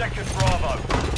objective Bravo.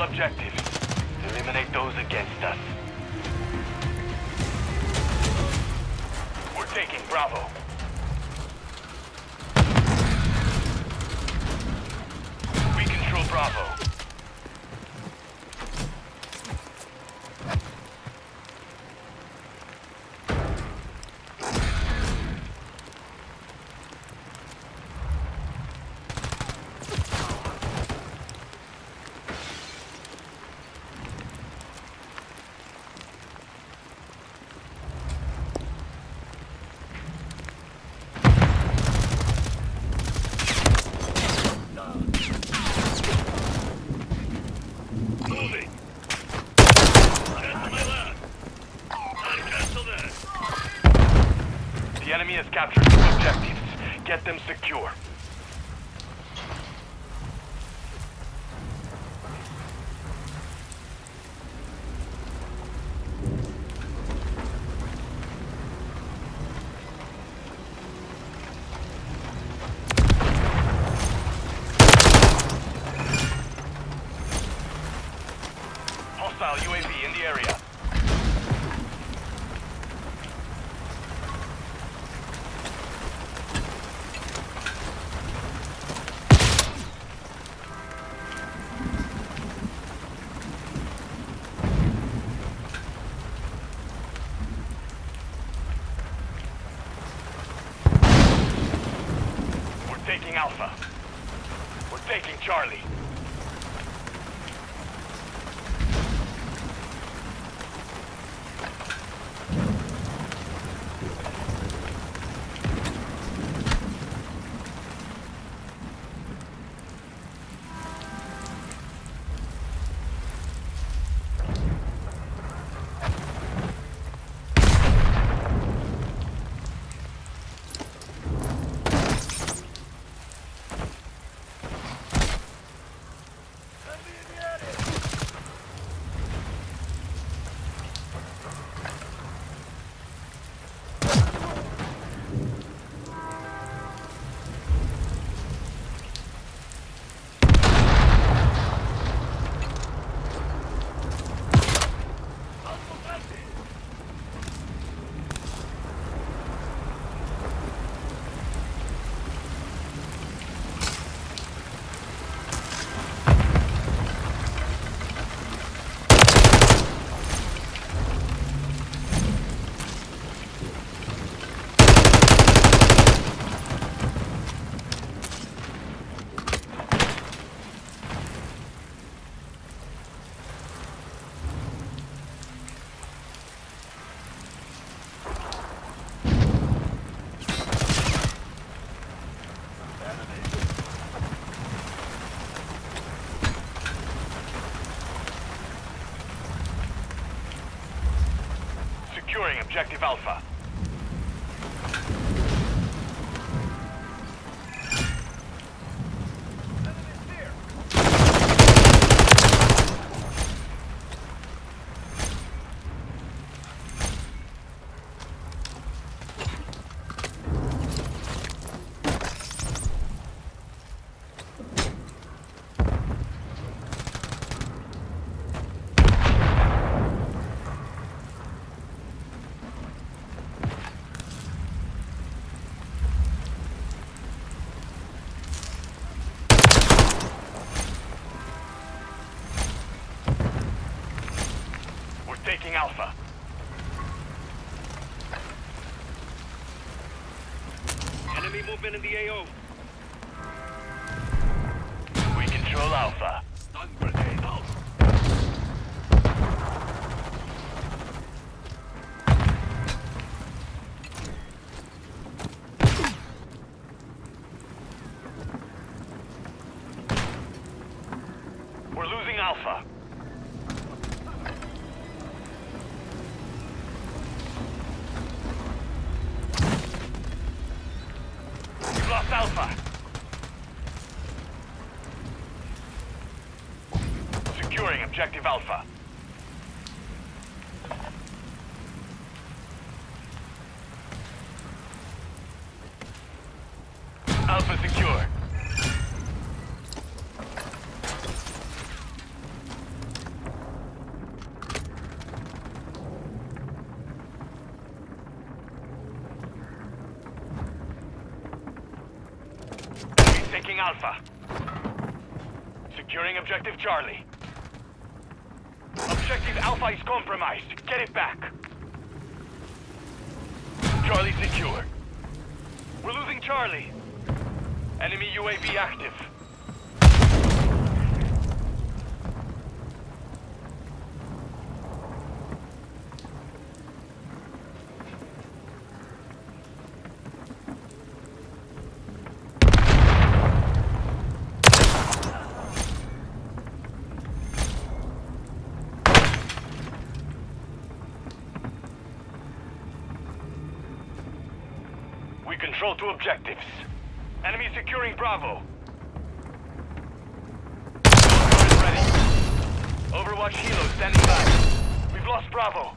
all objectives. captured two objectives. Get them secure. Objective Alpha. Objective Alpha. Alpha secure. Taking Alpha. Securing objective Charlie. Alpha is compromised. Get it back. Charlie secure. We're losing Charlie. Enemy UAV active. We control two objectives. Enemy securing Bravo. Ready. Overwatch Helo standing by. We've lost Bravo.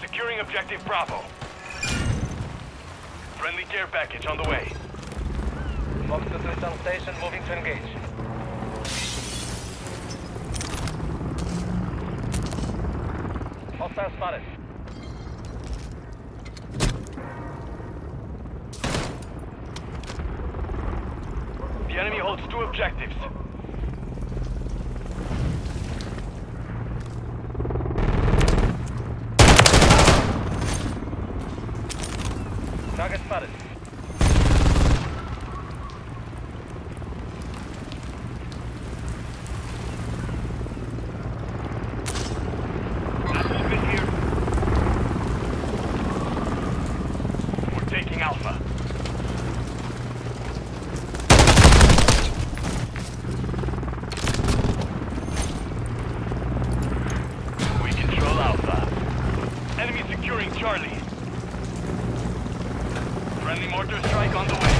Securing objective Bravo. Friendly care package on the way. Fox to Tristan Station, moving to engage. Hostile spotted. The enemy holds two objectives. Target spotted. Got movement here. We're taking Alpha. We control Alpha. Enemy securing Charlie. Friendly mortar strike on the way.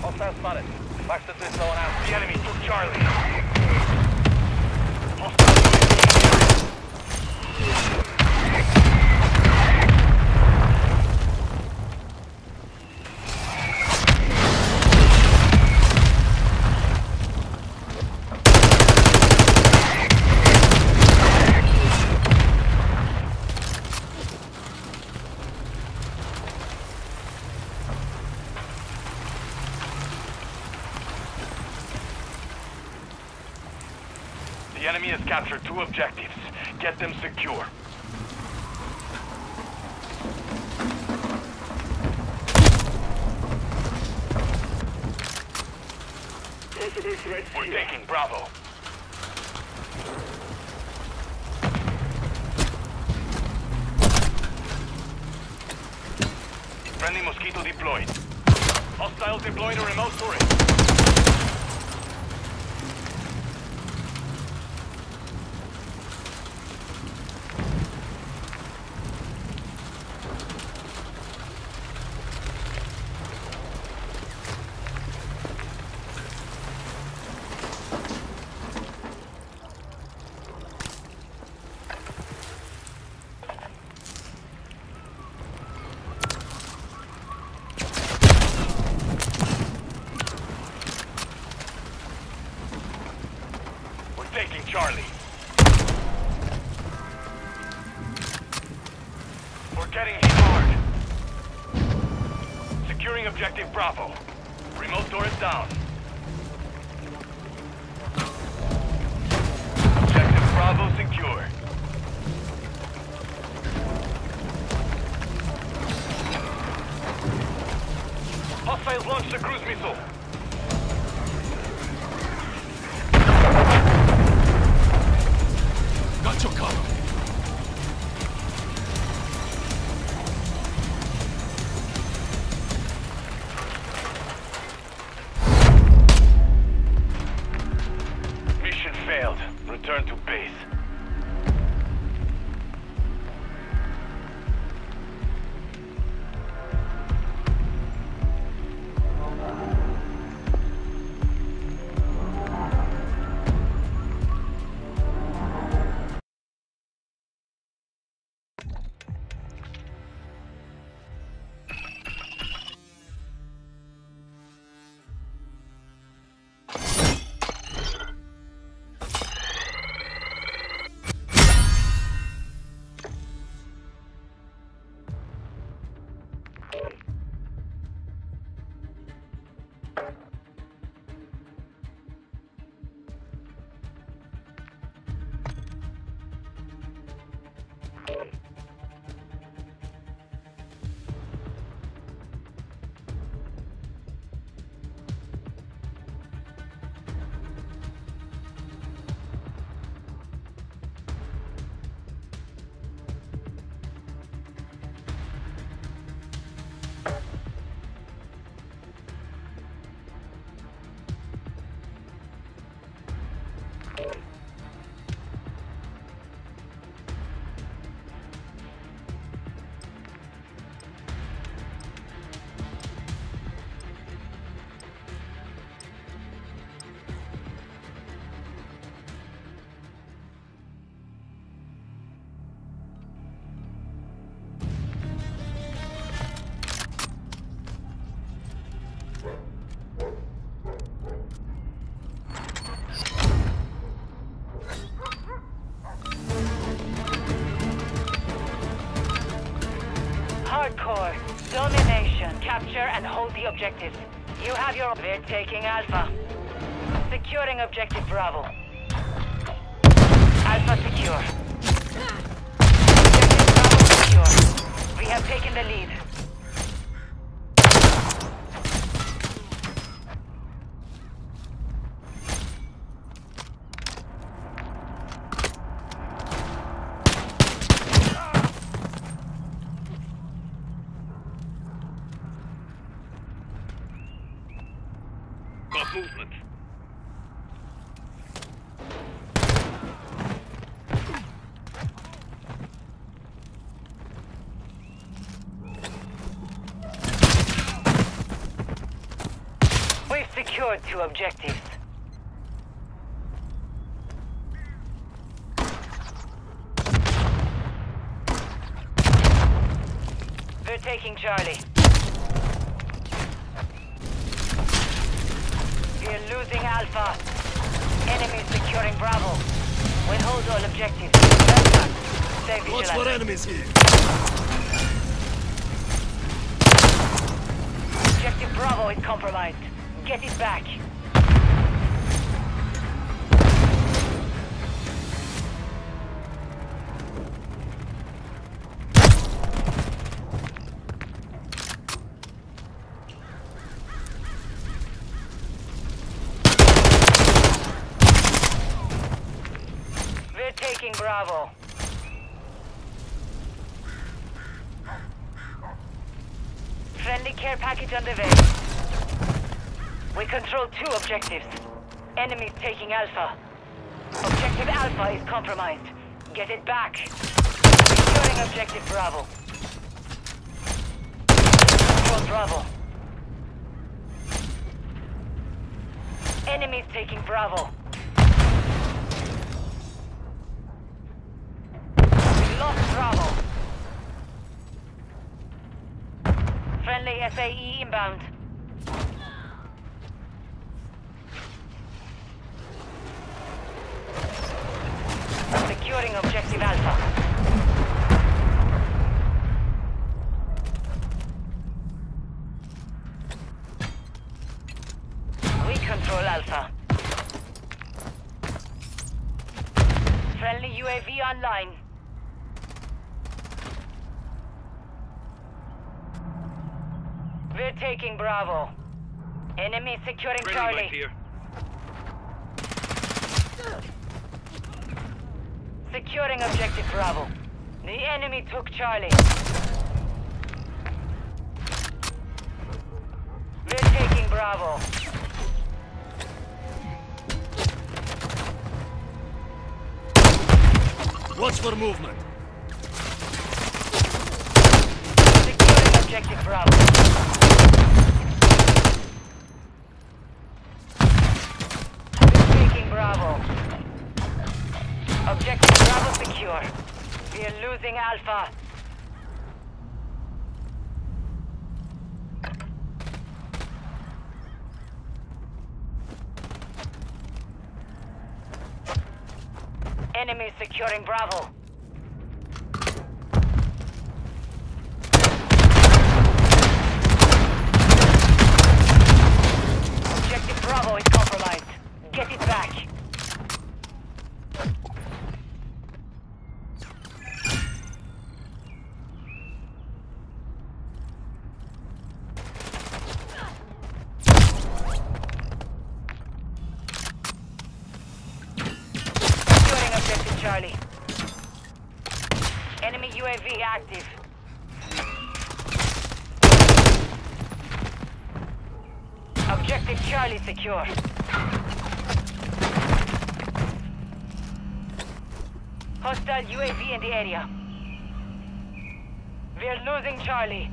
Hostile spotted. Fox to Tristan on out. The enemy took Charlie. Hostile UAV. The enemy has captured two objectives. Get them secure. We're taking Bravo. Friendly Mosquito deployed. Hostiles deployed a remote turret. We're taking Charlie. We're getting hit hard. Securing objective Bravo. Signal turret down. Capture and hold the objectives. You have your... They're taking Alpha. Securing objective Bravo. Alpha secure. Objective Bravo secure. We have taken the lead. Got movement. We've secured two objectives. They're taking Charlie. We're losing Alpha. Enemy securing Bravo. We hold all objectives. Well Watch for enemies here. Care package on the way. We control two objectives. Enemies taking Alpha. Objective Alpha is compromised. Get it back. Securing objective Bravo. Control Bravo. Enemies taking Bravo. Friendly SAE inbound. Securing Charlie. Securing objective Bravo. The enemy took Charlie. We're taking Bravo. Watch for movement. Securing objective Bravo. Alpha. Enemy securing Bravo. Charlie. Enemy UAV active. Objective Charlie secure. Hostile UAV in the area. We're losing Charlie.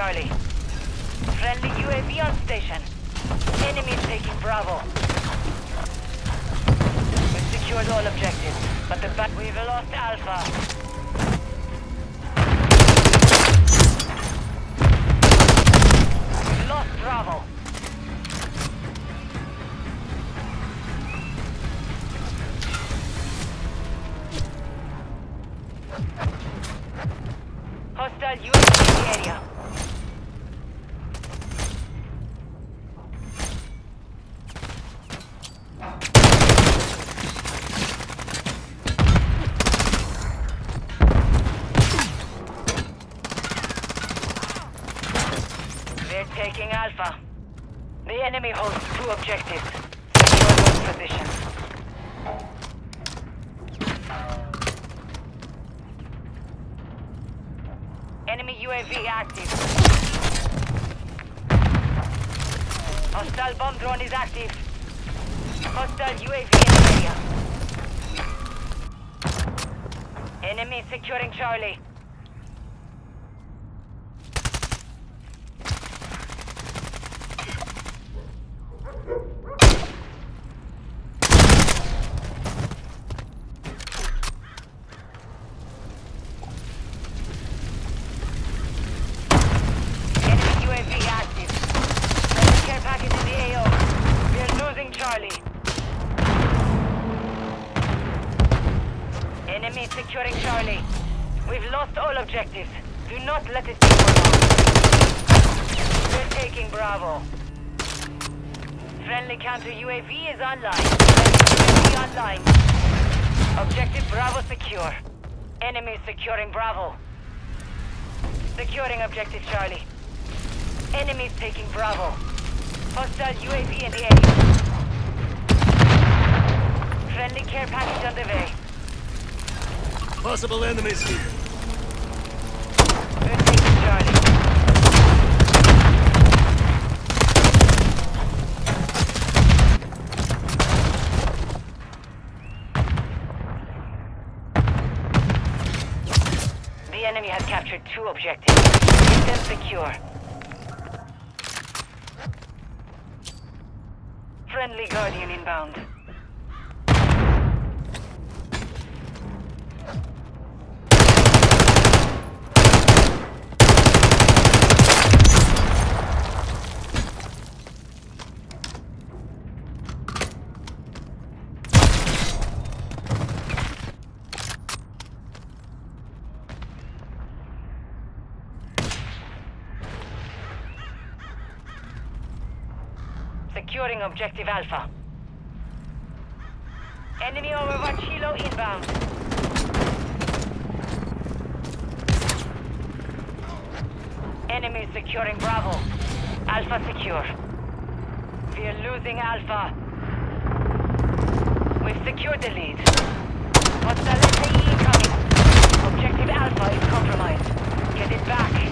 Charlie. securing Charlie. Objectives. Do not let it go long. We're taking Bravo. Friendly counter UAV is online. Friendly UAV online. Objective Bravo secure. Enemy securing Bravo. Securing objective Charlie. Enemies taking Bravo. Hostile UAV in the air. Friendly care package on the way. Possible enemies here. We're taking Charlie. The enemy has captured two objectives. Keep them secure. Friendly Guardian inbound. Securing objective Alpha. Enemy overwatch Helo inbound. Enemy securing Bravo. Alpha secure. We are losing Alpha. We've secured the lead. Hostile incoming. Objective Alpha is compromised. Get it back.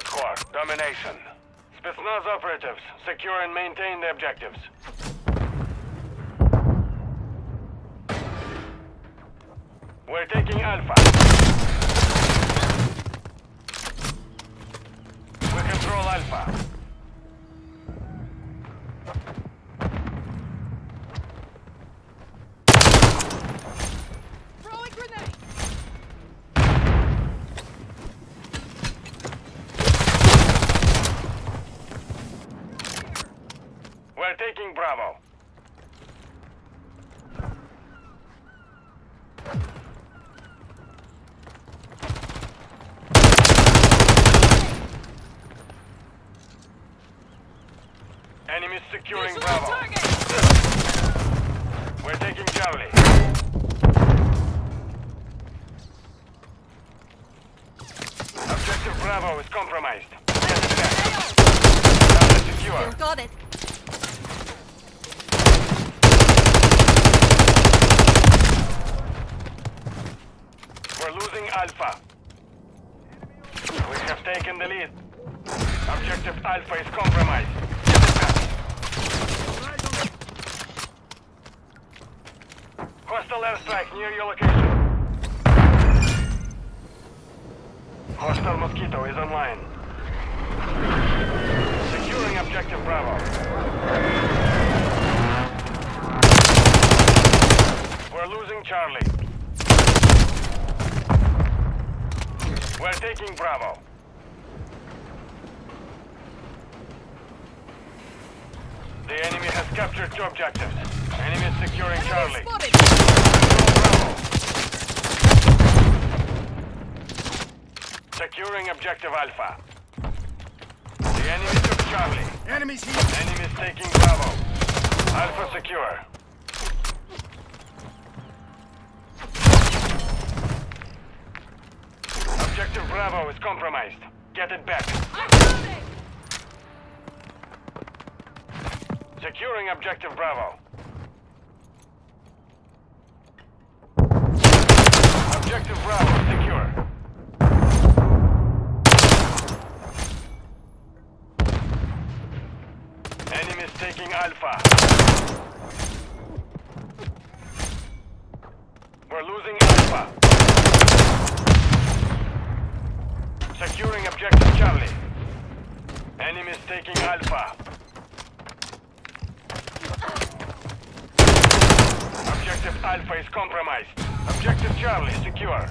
Hardcore. Domination. Spetsnaz operatives, secure and maintain the objectives. We're taking Alpha. We control Alpha. Taking Bravo. Enemies securing Bravo. target! We're taking Charlie. Objective Bravo is compromised. Get it back. Target secure. got it. We're losing Alpha. We have taken the lead. Objective Alpha is compromised. Get it back. Hostile airstrike near your location. Hostile Mosquito is online. Securing Objective Bravo. We're losing Charlie. We're Bravo. Objective Bravo. Objective Bravo secure. Enemy taking Alpha. We're losing Alpha. Securing objective Charlie. Enemy taking Alpha. Objective Alpha is compromised. Objective Charlie secure.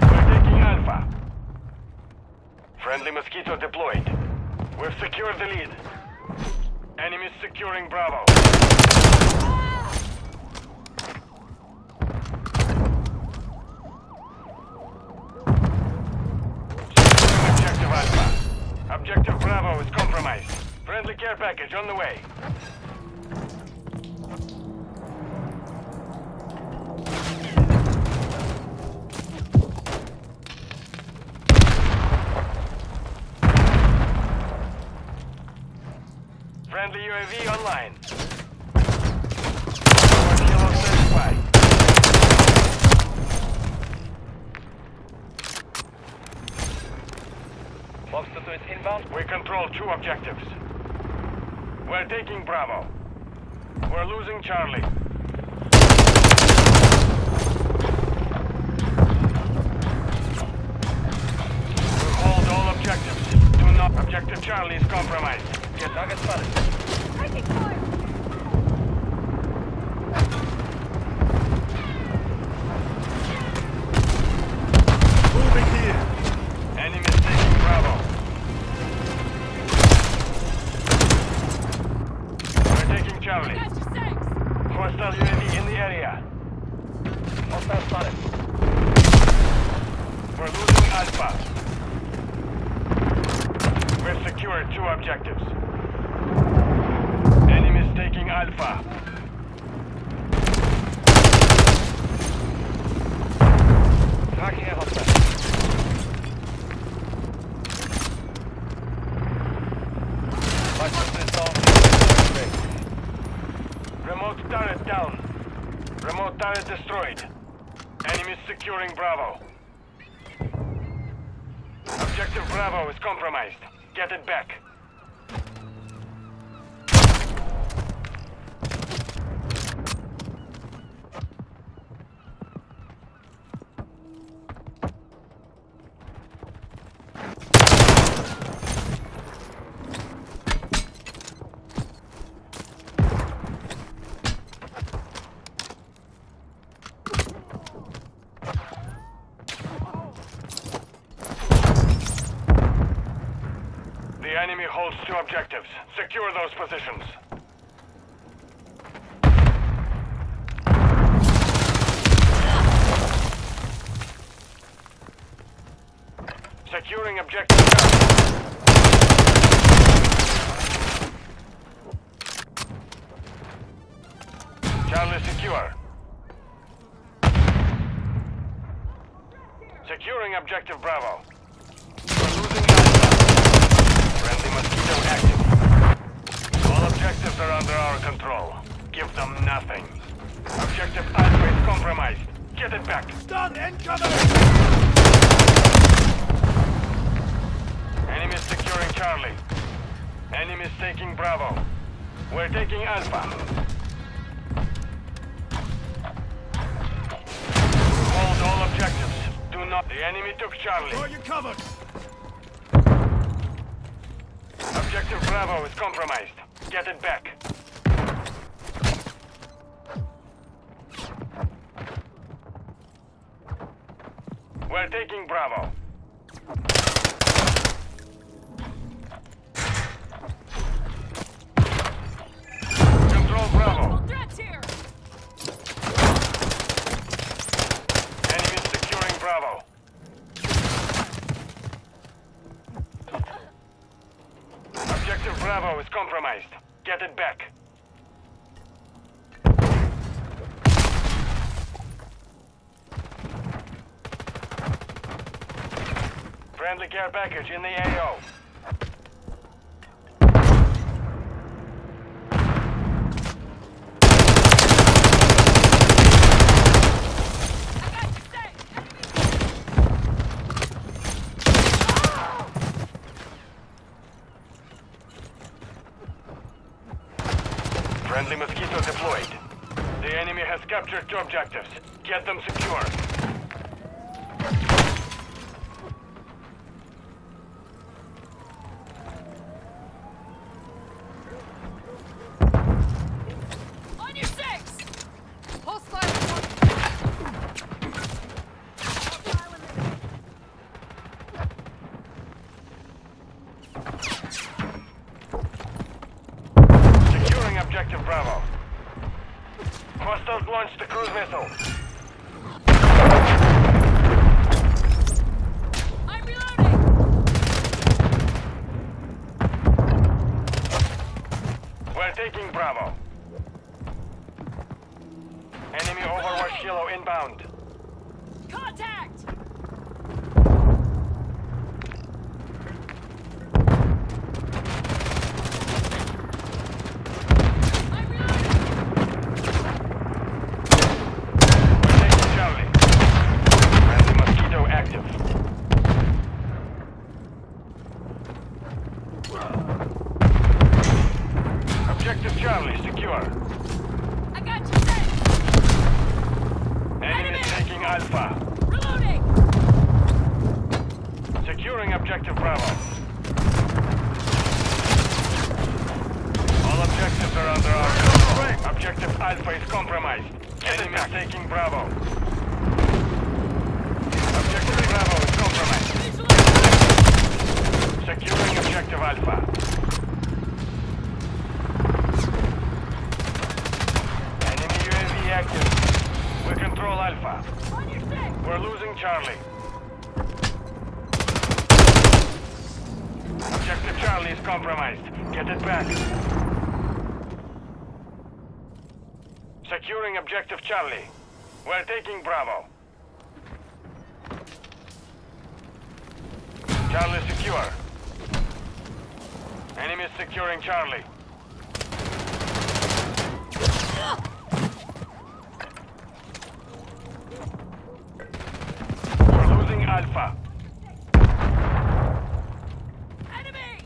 We're taking Alpha. Friendly Mosquito deployed. We've secured the lead. Enemies securing Bravo. Securing Objective Alpha. Objective Bravo is compromised. Care package on the way. Friendly UAV online. One kilo certified. Monster 2 inbound. We control two objectives. We're taking Bravo. We're losing Charlie. We hold all objectives. Do not. Objective Charlie is compromised. Get target spotted. Taking fire! Moving here! Enemy is taking Bravo. We're taking Charlie. Got your six! Hostile UAV in the area. Hostile spotted. We're losing Alpha. We've secured two objectives. Enemies taking Alpha. Tracking a hostile. Monster 2 is down. Remote turret down. Remote turret destroyed. Enemies securing Bravo. Objective Bravo is compromised. Get it back. The two objectives. Secure those positions. Securing objective. Charlie secure. Securing objective Bravo. Stun! Enemy securing Charlie. Enemy taking Bravo. We're taking Alpha. Hold all objectives. Do not. The enemy took Charlie. Throw your cover! Objective Bravo is compromised. Get it back. Care package in the AO. Friendly mosquito deployed. The enemy has captured two objectives. Get them secure. Objective Charlie. We're taking Bravo. Charlie secure. Enemy securing Charlie. Alpha. Enemy!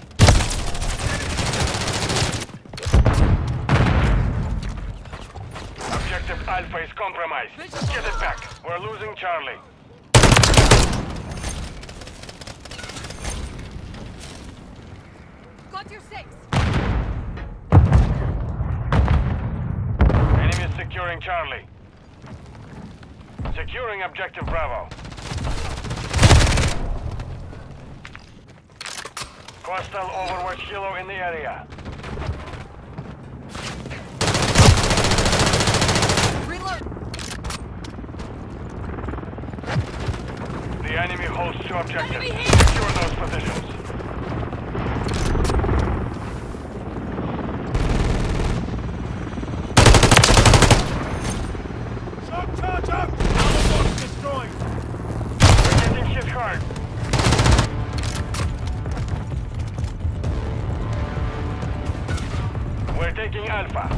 Objective Alpha is compromised. Get it back. We're losing Charlie. Got your six! Enemy is securing Charlie. Securing Objective Bravo. Hostile Overwatch Helo in the area. The enemy holds two objectives. Secure those positions. Shock charge up! Our destroyed! We're getting hit hard. We're taking Alpha.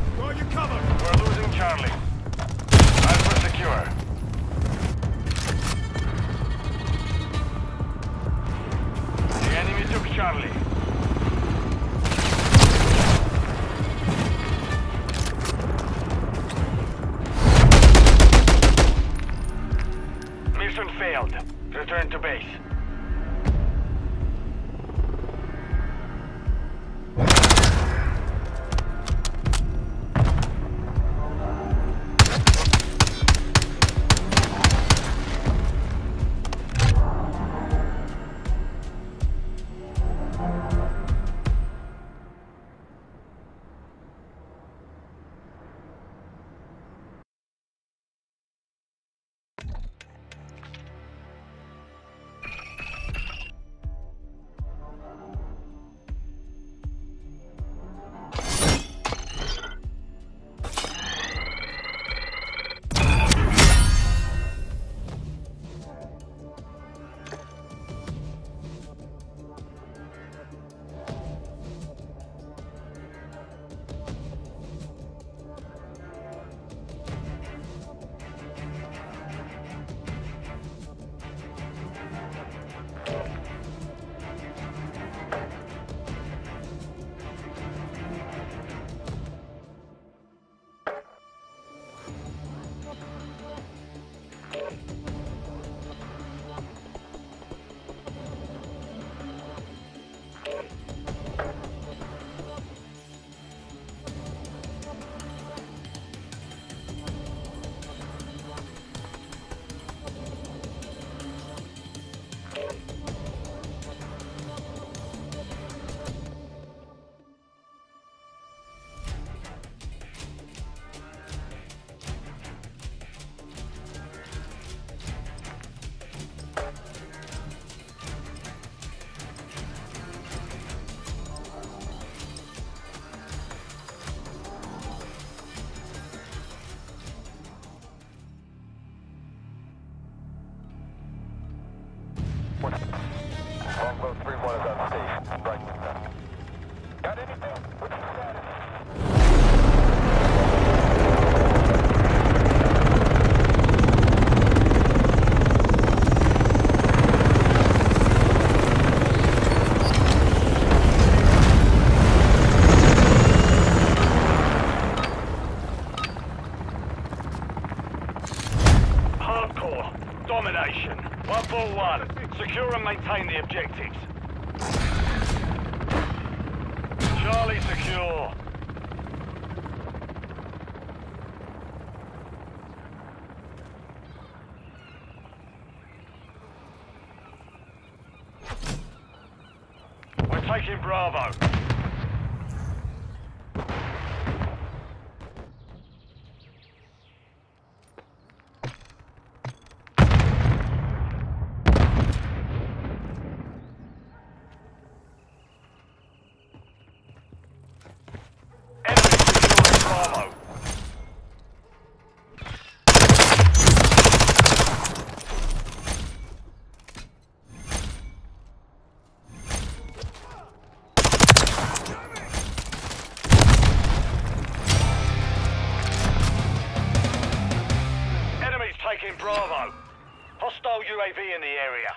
UAV in the area.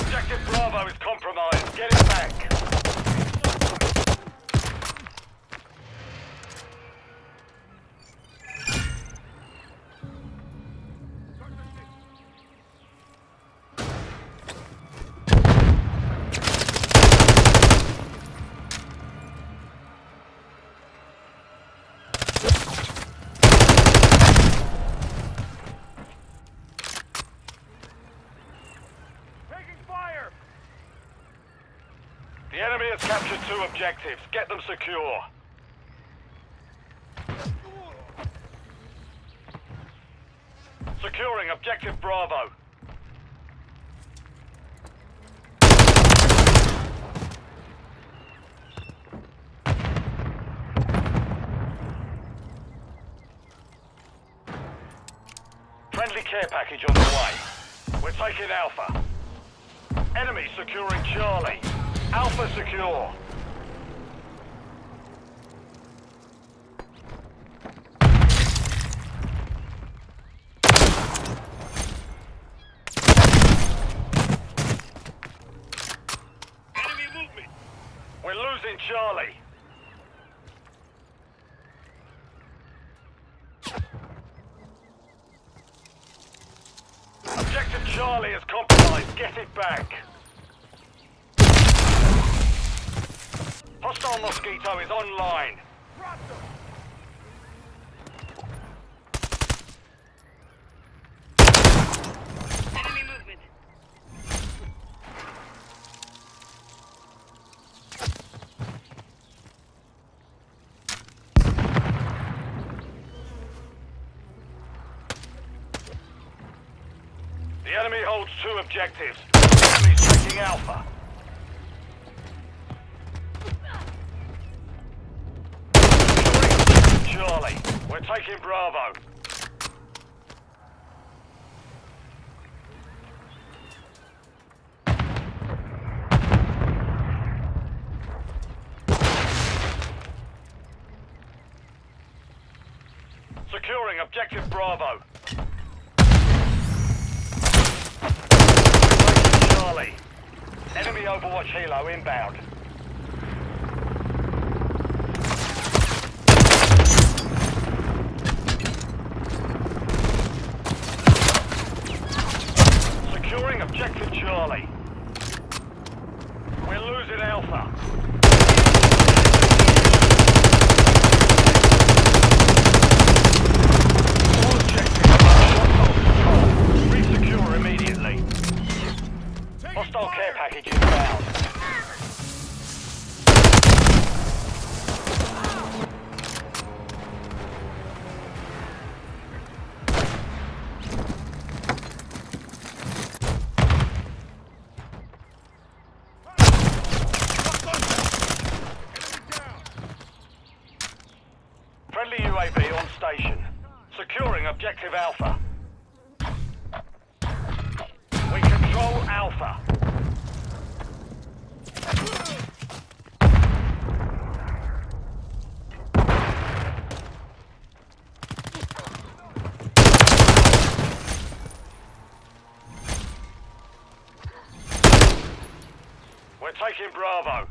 Objective Bravo is compromised. Get it back. Has captured two objectives. Get them secure. Securing objective Bravo. Friendly care package on the way. We're taking Alpha. Enemy securing Charlie. Alpha secure. Enemy movement. We're losing Charlie. Objective Charlie is compromised. Get it back. Hostile Mosquito is online. Enemy movement. The enemy holds two objectives. Enemy's taking Alpha. Taking Bravo. Securing objective Bravo. Charlie. Enemy Overwatch Helo inbound. Securing objective Charlie. We're losing Alpha. Bravo.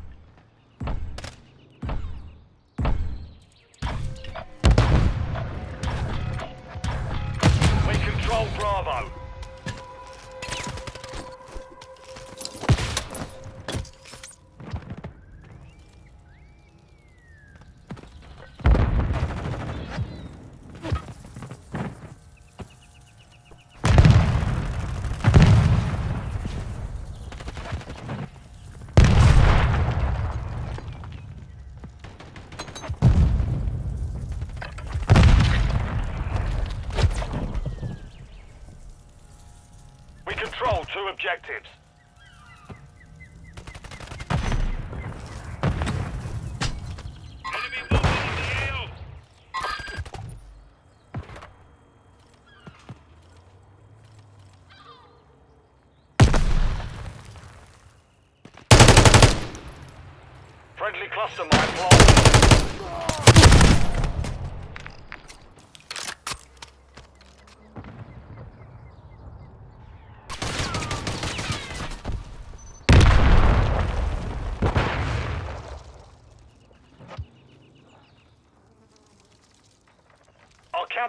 Objectives. Friendly cluster mine planted.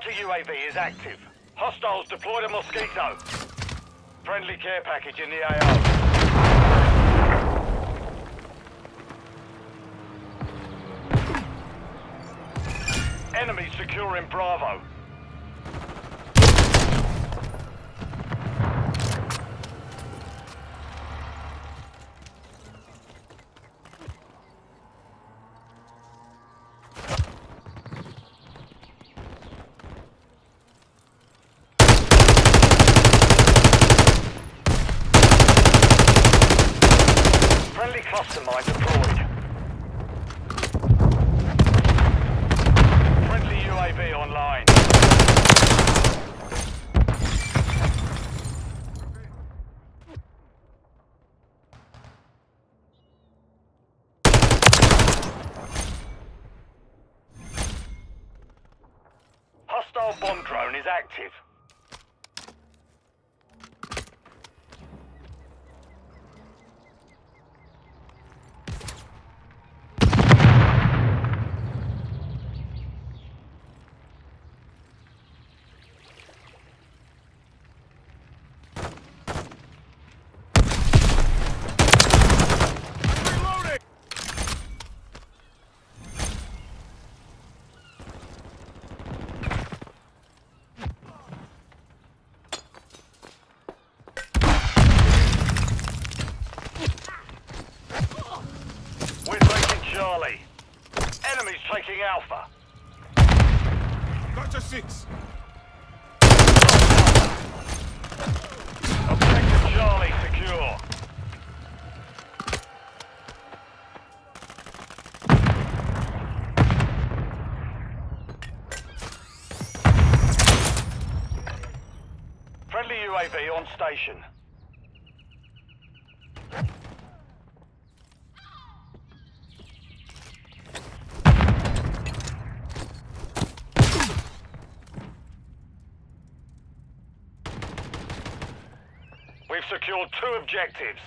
Counter UAV is active. Hostiles deployed a Mosquito. Friendly care package in the AO. Enemy securing Bravo. UAV on station. We've secured two objectives.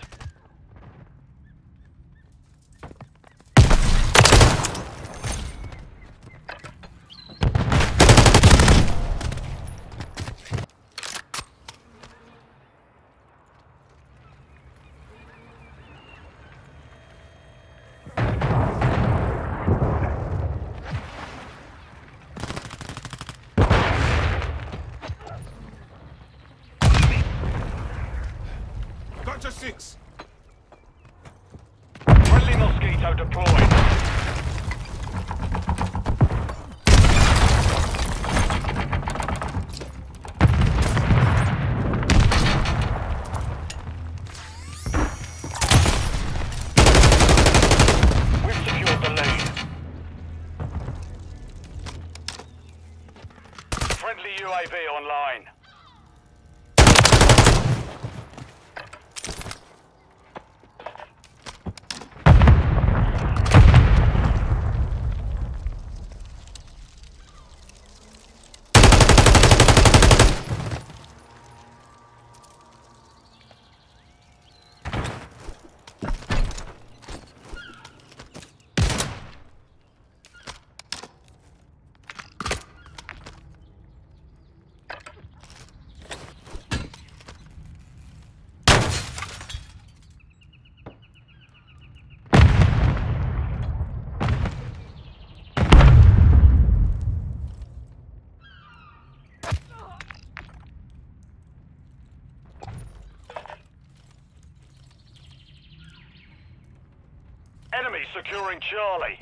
Securing Charlie.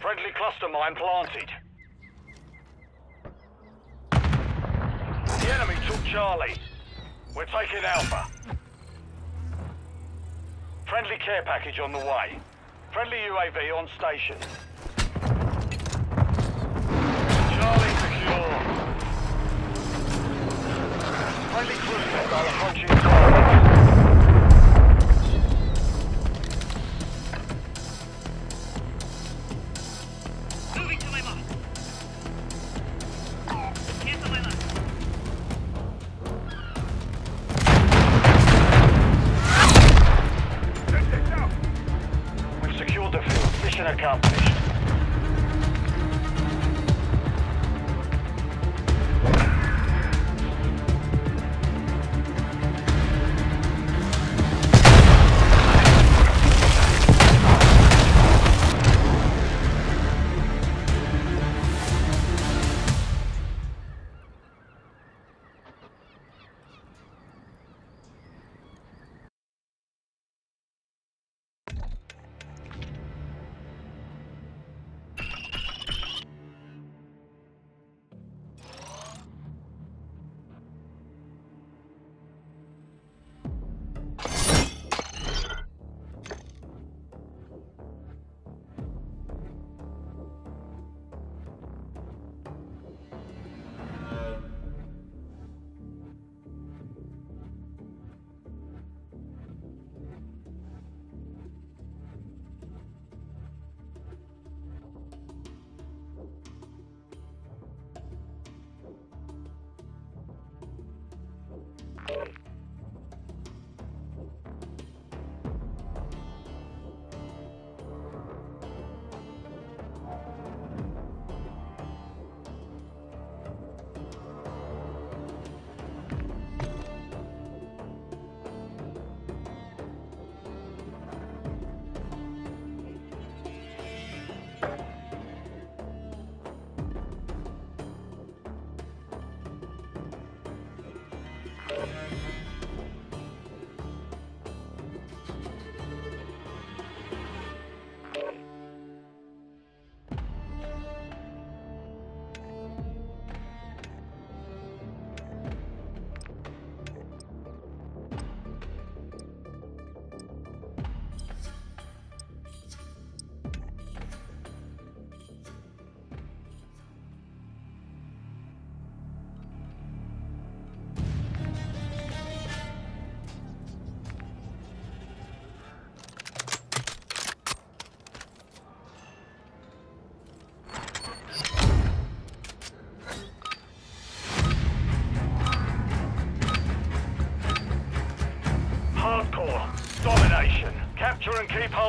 Friendly cluster mine planted. The enemy took Charlie. We're taking Alpha. Friendly care package on the way. Friendly UAV on station. Charlie secure. Friendly cruise missile approaching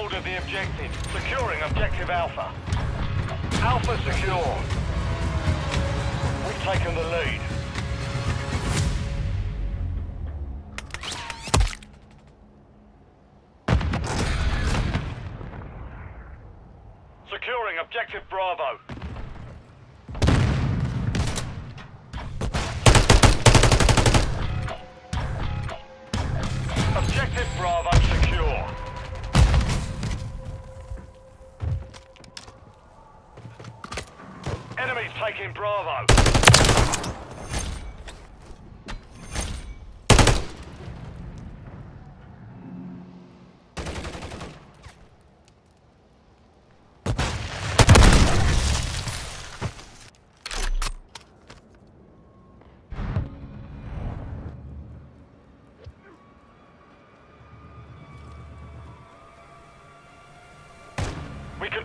hold of the objective. Securing objective Alpha. Alpha secure. We've taken the lead.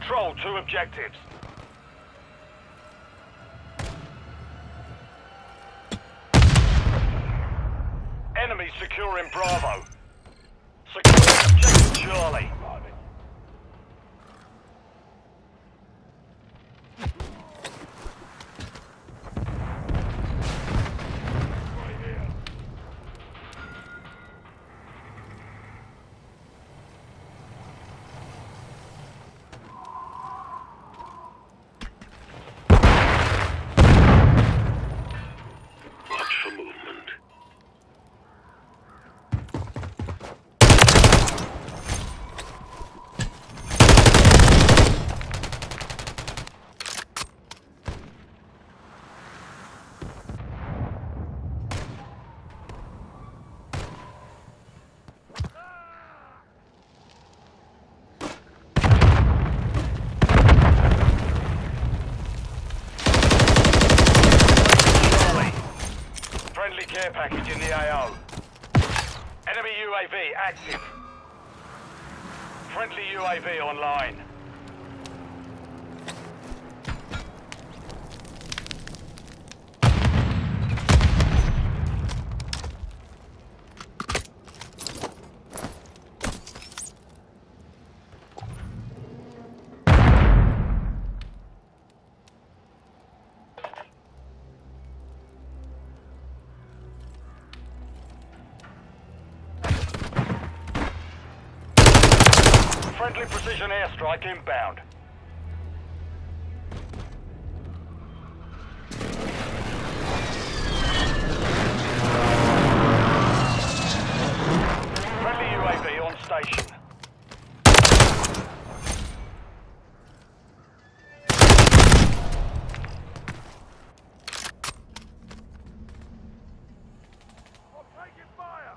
Control two objectives. Enemy securing Bravo. Securing objective Charlie. Watch for movement. Charlie. Friendly care package in the AO. Enemy UAV active. Friendly UAV online. Precision airstrike inbound. Friendly UAV on station. I'm taking fire!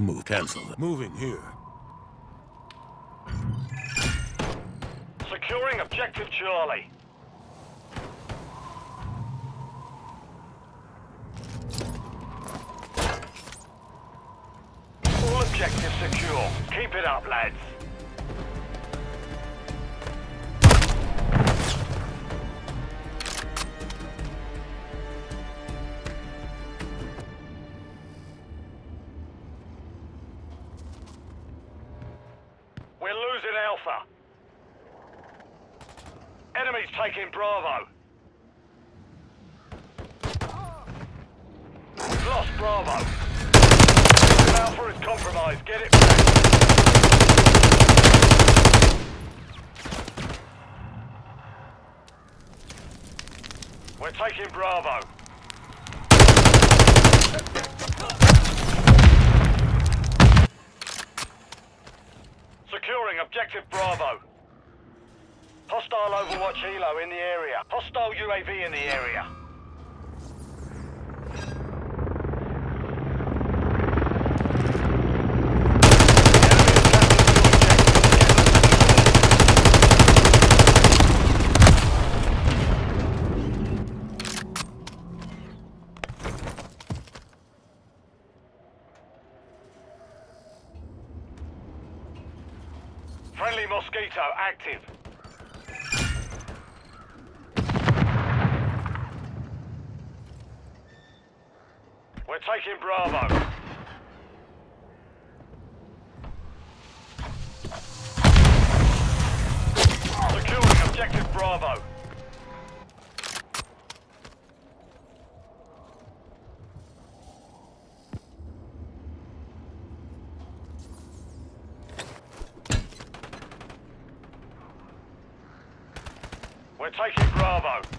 Moving! Watch for. Cancel. Moving here. Securing objective Charlie. Losing Alpha. Enemies taking Bravo. Lost Bravo. Alpha is compromised. Get it back. We're taking Bravo. Securing objective Bravo. Hostile Overwatch Helo in the area. Hostile UAV in the area. active. We're taking Bravo. Take it, Bravo.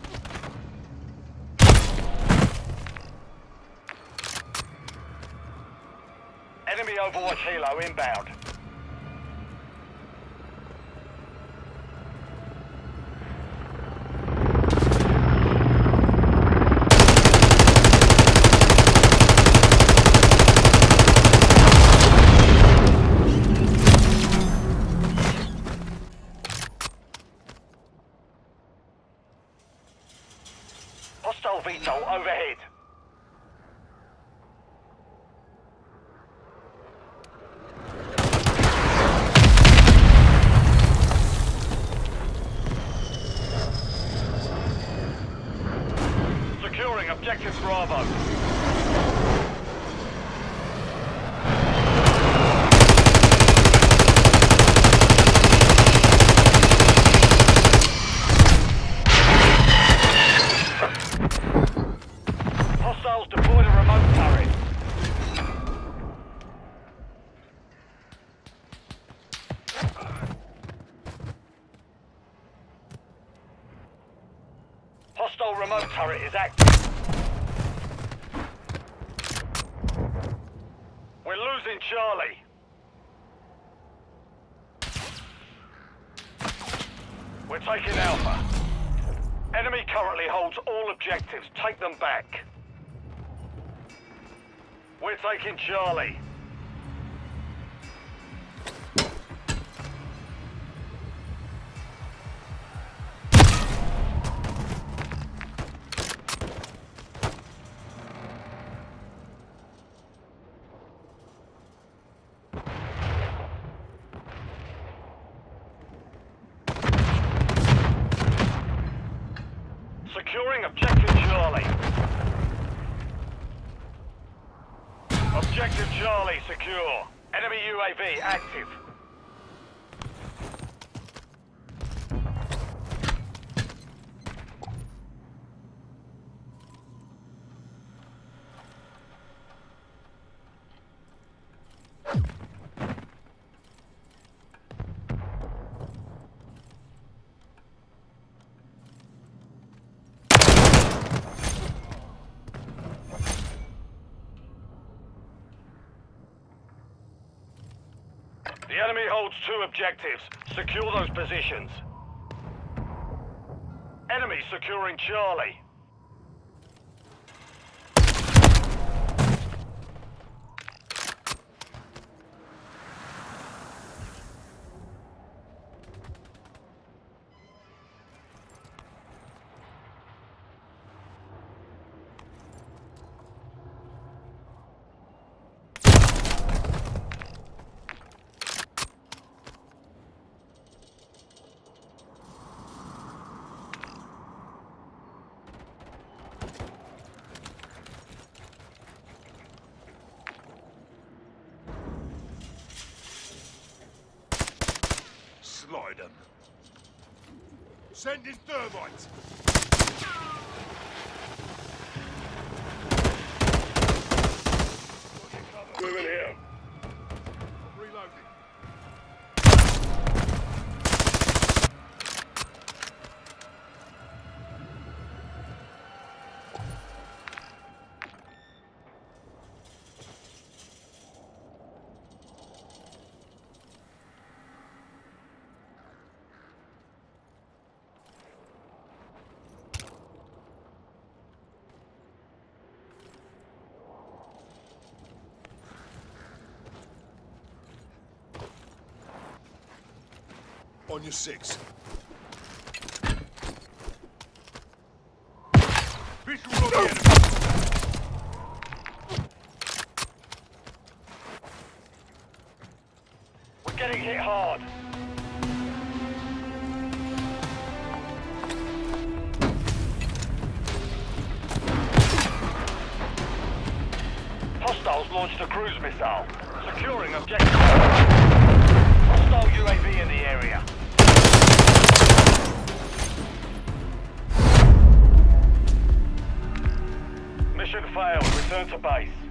Objective Bravo. Charlie. holds two objectives. Secure those positions. Enemy securing Charlie. Send in thermites. We're in here. On your six. We're getting hit hard. Hostiles launched a cruise missile, securing objective. Hostile UAV in the area. Failed. Return to base.